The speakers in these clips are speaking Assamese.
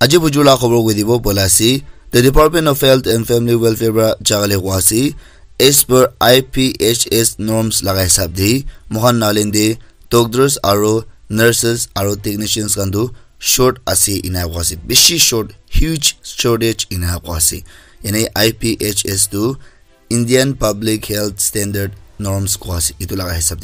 আজি বুজুলা খবৰ কৈ দিব বলাছি the department of health and family welfare পৰা জাগালে কোৱাছি as per I P H S norms লগা হিচাপ দি মহান নালিন্দে ডক্টৰ্ছ আৰু নাৰ্ছেছ আৰু টেকনিচিয়ানছ কান্দু শ্বৰ্ট আছে ইনা কোৱাছি বেছি শ্বৰ্ট হিউজ শ্বৰ্টেজ ইনা কোৱাছি এনে I P H এছটো Indian public health standard norms কোৱাছি এইটো লগা হিচাপ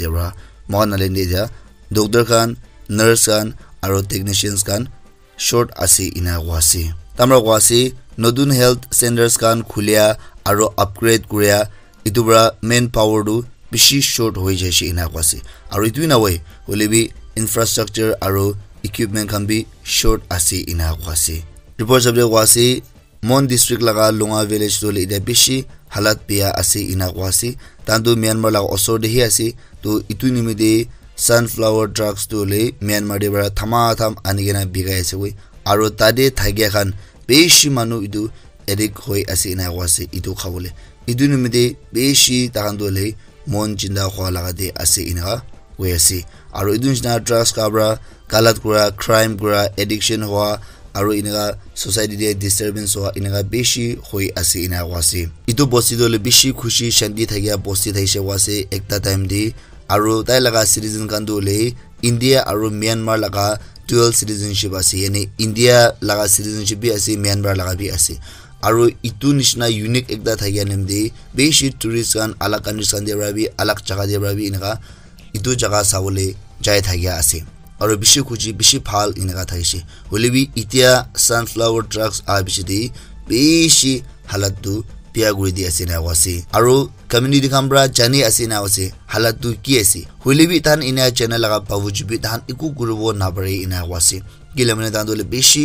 পৰা মহান নালিন্দে এতিয়া ডক্টৰ খান নাৰ্ছ খান আৰু টেকনিচিয়ানছ খান শ্বৰ্ট আছে ইনা কোৱাছি তাৰমাৰ কোৱাছি নতুন হেল্থ চেণ্টাৰ্ছ খান খুলীয়া আৰু আপগ্ৰেড কৰিয়া ইটোৰ পৰা মেন পাৱাৰটো বেছি শ্বৰ্ট হৈ যাইছে ইনা কোৱাছি আৰু ইটোৱে নহয় হ'লে বি ইনফ্ৰাষ্ট্ৰাকচাৰ আৰু ইকুইপমেণ্ট খান বি শ্বৰ্ট আছে ইনা কোৱাছি ৰিপৰ্ট চাবজেক্ট কোৱাছি মন ডিষ্ট্ৰিক্ট লগা লুঙা ভিলেজটো এতিয়া বেছি হালাত বেয়া আছে ইনা কোৱাছি তাতো ড্ৰাগছটো লৈ ম্যানমাৰৰ পৰা থামা থাম আনি কিনে বিকাই আছে গৈ আৰু তাতে থাকিয়া খান বেছি মানুহ ইটো এডিক্ট হৈ আছে ইনা কোৱাছে ইটো খাবলৈ ইটো নিমিত্তে বেছি তাহাঁতো লৈ মন চিন্তা খোৱা লগাতে আছে ইনা হৈ আছে আৰু এইটো নিচিনা ড্ৰাগছ খাবৰা কালাত কৰা ক্ৰাইম কৰা এডিকশ্যন হোৱা আৰু এনেকুৱা ছ'চাইটিতে ডিষ্টাৰ্বেঞ্চ হোৱা এনেকুৱা বেছি হৈ আছে ইনা কোৱাছে ইটো বস্তুটো বেছি খুচি শান্তি থাকিয়া বস্তি থাকিছে কোৱাছে একটা টাইম দি আৰু তাই লগা চিটিজেন খানটো হ'লে ইণ্ডিয়া আৰু ম্যানমাৰ লগা টুৱেল চিটিজেনশ্বিপ আছে। এনে ইণ্ডিয়া লগা চিটিজেনশ্বিপ আছে ম্যানমাৰ লগা বি আছে। আৰু ইটো নিচিনা ইউনিক একটা থাকিয়া নিমদি বেছি টুৰিষ্ট খান আলাগ কাণ্ট্ৰিজ খান দিয়া বি আলাগ জাগা দিয়া বি এনেকুৱা ইটো জাগা চাবলৈ যাই থাকিয়া আছে। আৰু বেছি খুচি বেছি ভাল এনেকুৱা থাকিছে। হ'লে বি এতিয়া ছানফ্লাৱাৰ ড্ৰাগছ অহাৰ পিছতে বেছি হালাতটো বিয়া কৰি দি আছে না আছে। আৰু খান জানি আছে না আছে হালাতটো কি আছে হ'লে বি তাহান ইনা চেনেল লগা পাব জুবি তাহান একো কৰিব নাপাৰে ইনা আছে কেলে মানে তাহাঁত বেছি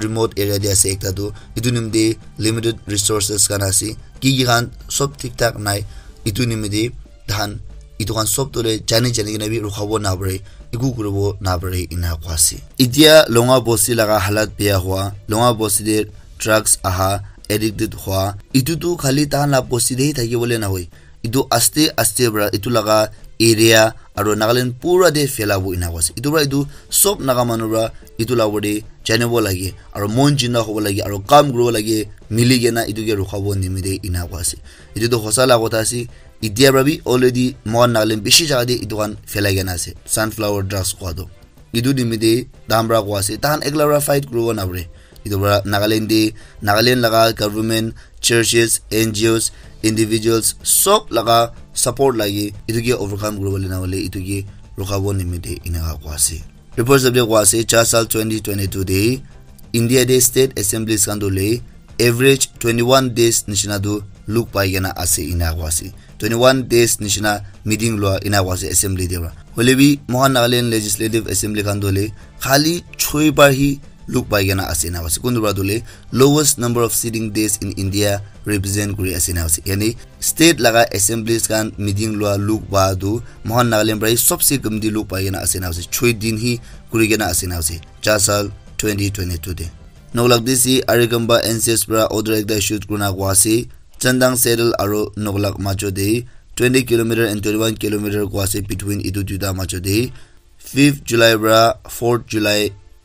ৰিম'ট এৰিয়া দি আছে একটাটো ইটো নিমিত্তে লিমিটেড ৰিচৰ্চেছ খান আছে কি কি খান চব ঠিক ঠাক নাই ইটো নিমিত্তে ধান ইটো খান চব তোলে জানি জানি কিনে বি ৰখাব নাপাৰে একো কৰিব নাপাৰে ইনা আছে এতিয়া লঙা বস্তি লগা হালাত বেয়া হোৱা লঙা বস্তিতে ড্ৰাগছ আহা এডিক্টেড হোৱা ইটোতো খালি তাহান লাভ বস্তিতেই থাকিবলৈ নহয় ইটো আস্তে আস্তে পৰা ইটো লগা এৰিয়া আৰু নাগালেণ্ড পুৰা দে ফেলাব ইনা কৈছে ইটোৰ পৰা এইটো চব নাগা মানুহৰ পৰা ইটো লাভ দে জানিব লাগে আৰু মন চিন্তা হ'ব লাগে আৰু কাম কৰিব লাগে মিলি কেনে ইটোকে ৰখাব নিমিতে ইনা কৈছে এইটোতো সঁচা লাভ কথা আছে এতিয়াৰ পৰা বি অলৰেডি মন নাগালেণ্ড বেছি জেগা দি ইটোখন ফেলাই কেনে আছে ছানফ্লাৱাৰ ড্ৰাগছ খোৱাটো ইটো নিমিতে দাম পৰা কোৱা আছে তাহান একলা পৰা ফাইট কৰিব নাপাৰে ইটোৰ পৰা নাগালেণ্ডে নাগালেণ্ড লগা government churches N G O's individuals চব লগা ছাপৰ্ট লাগে ইটোকে অভাৰকাম কৰিবলৈ নহ'লে ইটোকে ৰখাব নিমিত্তে এনেকুৱা কোৱা আছে ৰিপৰ্ট চাবজেক্ট কোৱা আছে চাৰ চাল twenty twenty two day India the state assemblies খানটো লৈ এভাৰেজ টুৱেণ্টি ওৱান ডেজ নিচিনাটো লোক পাই কেনে আছে ইনা কোৱা আছে টুৱেণ্টি ওৱান ডেজ নিচিনা মিটিং লোৱা ইনা কোৱা আছে এছেম্বলি দিয়া হ'লে বি মহান নাগালেণ্ড লোক পাই কেনে আছে না আছে কোনটো পৰা তোলে lowest number of sitting days in India represent কৰি আছে না আছে ইয়ানি ষ্টেট লগা এছেম্বলিজ খান মিটিং লোৱা লোক পাটো মহান নাগালেণ্ড পৰা চবচে কমটি লোক পাই কেনে আছে না আছে ছয় দিন হি কৰি কেনে আছে না আছে চাৰ চাল টুৱেণ্টি টুৱেণ্টি টুতে নগলাক দিছি আৰিকম্বা এন চি এছ পৰা অৰ্ডাৰ এটা শ্বুট কৰি কোৱা আছে চন্দাং চেডল আৰু নগলাক মাজতে twenty kilometre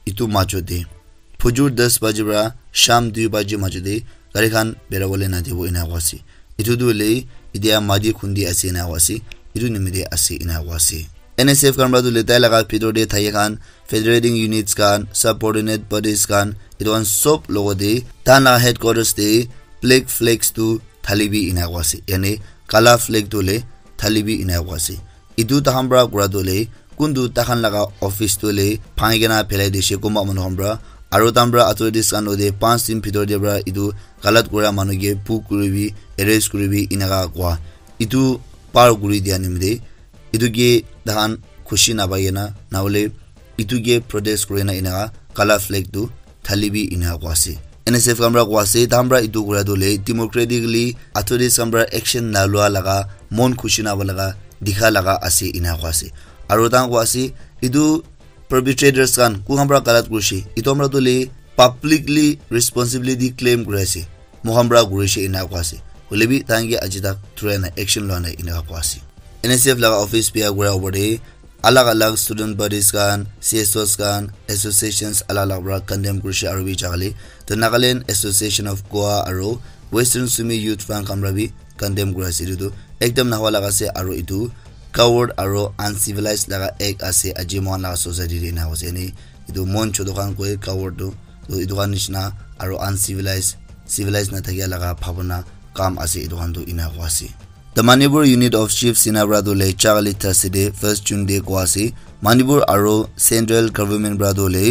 and twenty one kilometre কোৱা আছে বিটুইন ইটো দুটা মাজতে ফিফ্থ জুলাইৰ পৰা ফ'ৰ্থ জুলাই ইটো মাজতে ফুজুৰ দহ বাজিৰ পৰা শাম দুই বাজিৰ মাজতে গাড়ীখন বেৰাবলৈ নাদিব ইনা কোৱাছি ইটোতো হ'লে এতিয়া মাদি খুন্দি আছে ইনা কোৱাছি ইটো নিমিত্তে আছে ইনা কোৱাছি এন এছ এফ খান পৰা তোলে তাই লগা ভিতৰতে থাকি খান ফেডাৰেটিং ইউনিটছ খান ছাবঅৰ্ডিনেট বডিজ খান এইটো খান চব লগতে তাৰ লগা হেড কোৱাৰ্টাৰ্ছতে প্লেগ ফ্লেগছটো ঢালিবি ইনা কোৱাছি কোৱাছি ইটো তাহান কোনটো তাহান লগা অফিচটোলৈ ভাঙি কেনে পেলাই দিছে কোনোবা মানুহৰ পৰা আৰু পৰা আঁতৰি দিছ কাৰণ দে পাঁচ দিন ভিতৰতে পৰা ইটো গালাত কৰা মানুহকে বুক কৰিবি এৰেষ্ট কৰিবি এনেকুৱা কোৱা। ইটো পাৰ কৰি দিয়া নিমিত্তে ইটোকে ধান খুচি নাপায় না নহ'লে ইটোকে প্ৰটেষ্ট কৰে না এনেকুৱা কালা ফ্লেগটো ঢালিবি এনেকুৱা কোৱা আছে এন এছ এফ কামৰা কোৱা আছে তাৰ পৰা ইটো কৰা দিলে ডেমক্ৰেটিকলি আঁতৰি কামৰা একশ্যন নালোৱা আৰু এটা অংশ আছে এইটো পাৰ্বিট্ৰেডাৰ্ছ খান কোন কালাত কৰিছে এইটো আমাৰ তুলি পাব্লিকলি ৰেচপনচিবিলিটি ক্লেইম কৰাইছে। মহম্বৰা ঘূৰিছে এনে কোৱা আছে হ'লে বি তাহি আজি তাক থ্ৰুৱে নাই একশ্যন লোৱা নাই এনেকুৱা কোৱা আছে এন এছ এফ লগা অফিচ পিয়া ঘূৰাই ওপৰতে আলাগ আলাগ ষ্টুডেণ্ট বডিজ খান চি এছ অ'চ খান এছ'চিয়েশ্যনছ আলাগ আলাগ পৰা কণ্ডেম কৰিছে আৰু বি জাগালি। তো নাগালেণ্ড এছ'চিয়েশ্যন অফ গোৱা আৰু ৱেষ্টাৰ্ণ চুমি ইউথ ফ্ৰাংক কামৰা বি কণ্ডেম এইটো একদম লগা আছে আৰু এইটো কাৱৰ্ড আৰু আনচিভিলাইজ লগা এক আছে আজি মই লগা চ'চাইটি নাই হৈছে এনেই এইটো মন চ' দোকান কৈ কাৱৰ্ডটো এইটো কাৰণ নিচিনা আৰু আনচিভিলাইজ চিভিলাইজ নাথাকে লগা ভাৱনা কাম আছে এইটো কাৰণটো ইনা কোৱা আছে the Manipur unit of chief চিনাব্ৰাদো লৈ চাকালি থাৰ্চডে ফাৰ্ষ্ট জুন ডে কোৱা আছে মানিপুৰ আৰু চেণ্ট্ৰেল গভৰ্ণমেণ্ট ব্ৰাদো লৈ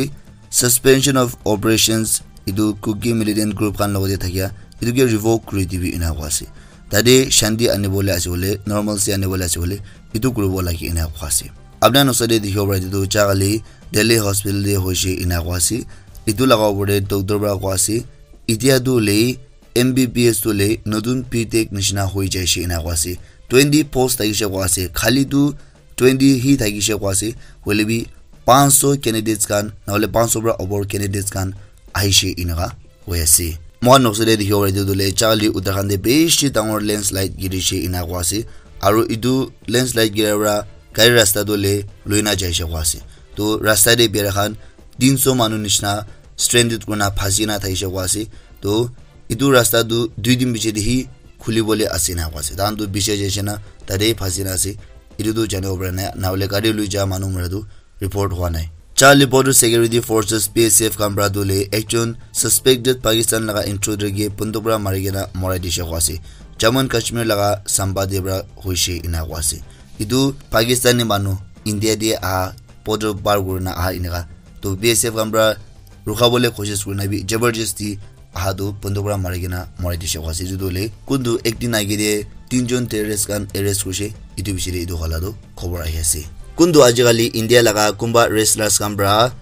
ছাছপেঞ্চন অফ অপাৰেশ্যনছ এইটো কুকি মিলিটেণ্ট গ্ৰুপ খান লগতে থাকে এইটো কি ৰিভক কৰি দিবি ইনা কোৱা আছে তাতে শান্তি আনিবলৈ আছে বোলে নৰ্মেলচি আনিবলৈ আছে বোলে hobra idu Charlie Delhi hospital de hoshi ina kwasi idu lagaw bode doctor bra kwasi itia du le MBBS to le nodun PTech nishna hoi jai shi ina kwasi 20 post tagi she kwasi khali du 20 hi tagi she kwasi wele bi 500 candidates kan na wele 500 bra over candidates kan ai shi ina ga hoyasi mo no se de hi ore du le charlie uttarakhand de beshi tangor landslide giri shi ina kwasi আৰু ইটো লেন্স লাইট গিৰাৰ পৰা গাড়ীৰ ৰাস্তাটোলৈ লৈ নাযায় হৈছে তো ৰাস্তাইদি বিয়েৰ এখন তিনিশ মানুহ নিচিনা ষ্ট্ৰেণ্ডত কোনা ফাঁচি না থাকিছে কোৱা আছে তো ইটো ৰাস্তাটো দুইদিন পিছেদিহি খুলিবলৈ আছে না কোৱা আছে তাহানটো বিচাৰি যাইছে না তাতেই ফাঁচি না আছে। এইটোতো জানিব পৰা নাই নহ'লে গাড়ী লৈ যোৱা মানুহ মৰাটো ৰিপৰ্ট হোৱা নাই। চা লিপৰ্টো security forces P S F কামৰা একজন ছাছপেক্টেড পাকিস্তান লগা ইণ্টাৰগিয়ে পোনটোৰ পৰা মাৰি কিনে মৰাই দিছে কোৱা আছে kwase Jammu Kashmir laga samba debra hoishe ina kwase itu Pakistani manu India de a border bar gurna a inaga to PSF kambra rukha bole koshish kurna bi jabardasti ahadu pondobra marigena mori dishe kwasi judole kundu ekdin agide tinjon terrorist kan arrest kushe itu bishire idu halado khobor ahi ase kundu ajigali india laga kumba wrestlers kan bra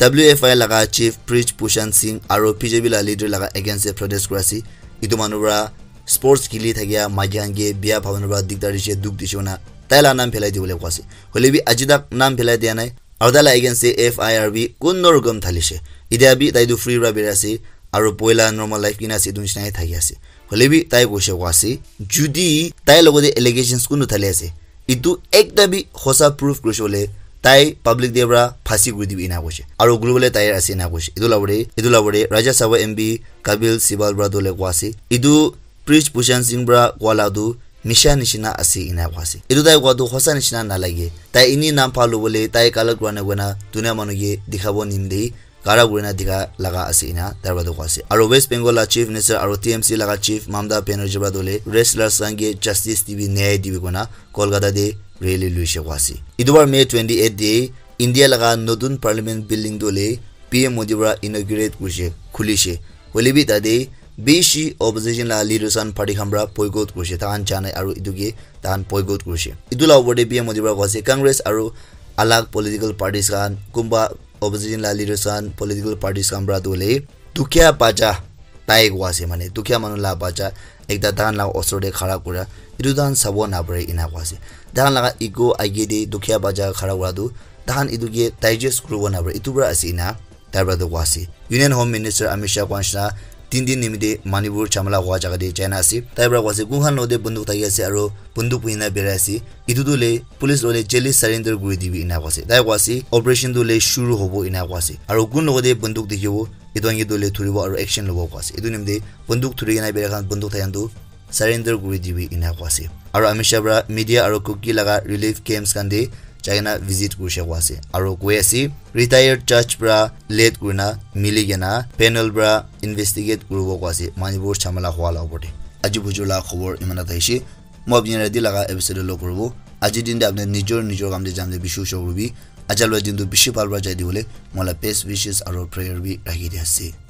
WFI laga chief preach pushan singh aro PJB la leader laga against protest kurasi itu manubra sports kili sports খেলি থাকিয়া মাঘিয়াংগে বিয়া ভাবনৰ পৰা দিগদাৰ দিছে দুখ দিছে মানে তাইলা নাম পেলাই দিবলৈ কৈছে হ'লে বি আজিদাক নাম পেলাই দিয়া নাই আৰু তাইলা এগেঞ্চি এফ আই আৰ বি কোনো ৰকম থালিছে এতিয়া বি তাইতো ফ্ৰী পৰা বেৰাইছে আৰু পইলা নৰ্মেল লাইফ কিনা আছে নিচিনাই থাকি আছে হ'লে বি তাই কৈছে কৈছে যদি তাইৰ লগতে এলিগেশ্যনছ কোনো থালি আছে এইটো একদম সঁচা প্ৰুফ কৰিছে বোলে তাই পাব্লিক ডেৰ পৰা ফাঁচি কৰি দিবি ইনা কৈছে আৰু গুলু বোলে তাইৰ আছে ইনা কৈছে এইটো লাভৰে এইটো লাভৰে ৰাজা চাব এম বি কাবিল চিবাল বৰা দলে কোৱা আছে এইটো প্ৰিজ ভূষণ সিং বৰা কোৱালাদু মিছা নিচিনা আছে ইনাই ভাষে এইটো তাই কোৱাটো সঁচা নিচিনা নালাগে তাই এনেই নাম পালো বুলি তাই কালত কোৱা নগৈনা ধুনীয়া মানুহে দেখাব নিমদেই কাৰা গুৰিনা দিঘা লগা আছে ইনা তাৰ বাদে কৈছে আৰু ৱেষ্ট বেংগলৰ চিফ মিনিষ্টাৰ আৰু টি এম চি লগা চিফ মামদা বেনাৰ্জী বা দলে ৰেষ্টলাৰ চাংগে জাষ্টিছ টিভি ন্যায় দিবি গুণা কলকাতা দি ৰেলি লৈছে কৈছে ইটোবাৰ মে টুৱেণ্টি এইট দিয়ে ইণ্ডিয়া লগা নতুন পাৰ্লিমেণ্ট বিল্ডিং দলে পি এম মোদীৰ পৰা ইনগ্ৰেট কৰিছে খুলিছে হলিবি তাদেই opposition la leaders an party khambra poigot kurse tan chanai aro iduge tan poigot kurse idula obode pm modi bra kwase congress aro alag political parties kan kumba opposition la leaders an political parties kambra dole dukhya baja tai gwa se mane dukhya manu la baja ekda dan la osor de khara kura idu dan sabo na bre ina gwa se dan la ego age de dukhya baja khara gwa du dan idu ge digest kru na bre itu bra asina tabra do gwa se union home minister amisha kwanshna তিন দিন নিমিতে মানিপুৰ চামলা হোৱা জেগাতে চাইনা আছে। তাইৰ পৰা কৈছে কোনখন নদী বন্দুক থাকি আছে আৰু বন্দুক পুহিনা বেৰাই আছে। ইটোতো লৈ পুলিচ ল'লে জেলি চাৰেণ্ডাৰ কৰি দিবি ইনা কৈছে তাই কৈছে অপাৰেশ্যনটো লৈ শুৰু হ'ব ইনা কৈছে আৰু কোন লগতে বন্দুক দেখিব এইটো আঙিটো লৈ ধৰিব আৰু একশ্যন ল'ব কৈছে এইটো নিমিতে বন্দুক ধৰি কিনে বেৰাখান বন্দুক থাকাটো চাৰেণ্ডাৰ কৰি দিবি ইনা কৈছে আৰু অমিত শ্বাহ পৰা মিডিয়া আৰু কুকি লগা ৰিলিফ চাইনা ভিজিট কৰিছে কোৱাছে আৰু কৈ আছে ৰিটায়াৰ্ড জাজ পৰা লেট কৰিনা মিলি কেনা পেনেল পৰা ইনভেষ্টিগেট কৰিব কোৱাছে মানিপুৰ চামলা হোৱা লগতে আজি বুজুলা খবৰ ইমানত আহিছে মই আপুনি ৰেডি লগা এপিচডত লগ কৰিব আজিৰ দিনতে আপুনি নিজৰ নিজৰ কামতে যাম বিশু চৌৰবি আজি লোৱা দিনটো বেছি ভাল পৰা যাই দিবলৈ মই বেষ্ট উইচেছ আৰু প্ৰেয়াৰ বি ৰাখি দিয়া আছে